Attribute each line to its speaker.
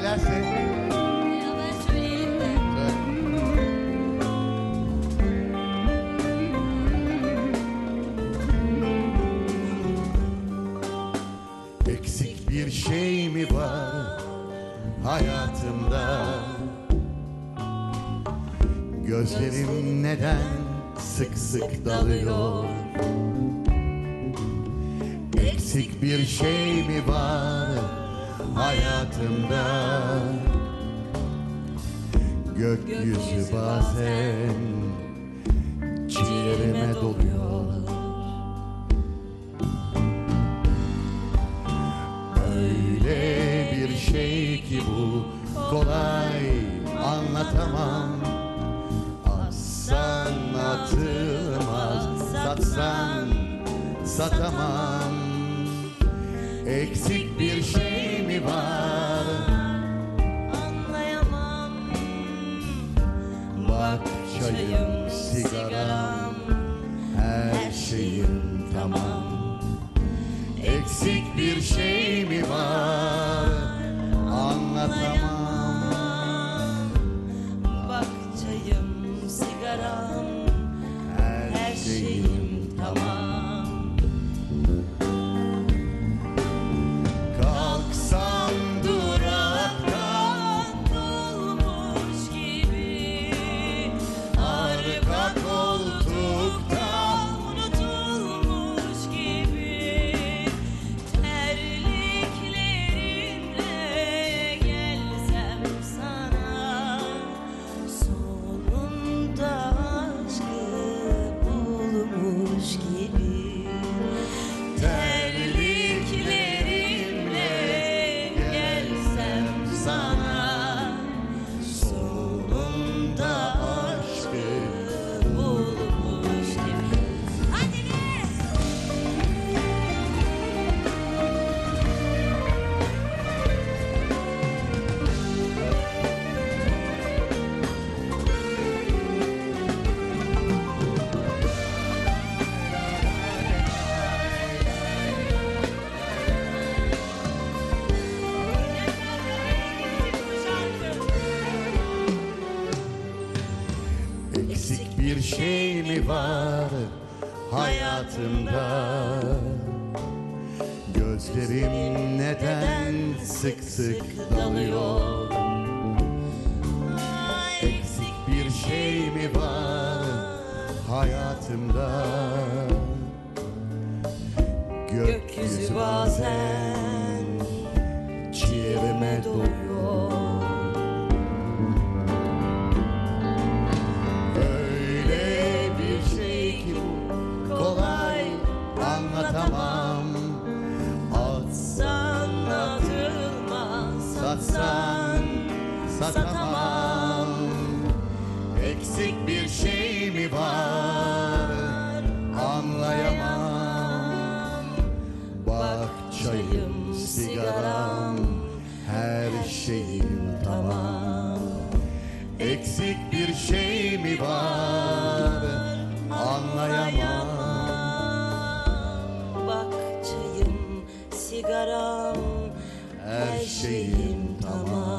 Speaker 1: söylersin. Eksik bir şey mi var hayatımda? Gözlerim neden sık sık dalıyor? Eksik bir şey mi var hayatımda? Gökyüzü bazen ciğerime doluyor. Öyle bir şey ki bu kolay anlatamam Atsan atılmaz satsan satamam Eksik bir şey sigaram her şeyim tamam. Eksik bir şey mi var? Anlatamam bir şey mi var hayatımda? Gözlerim neden sık sık dalıyor? Eksik bir şey mi var hayatımda?
Speaker 2: Gökyüzü bazen
Speaker 1: satamam. Eksik bir şey mi var? Anlayamam. Bak çayım sigaram her şeyim tamam. Eksik bir şey mi var? Anlayamam.
Speaker 2: Bak çayım, sigaram, her şeyim tamam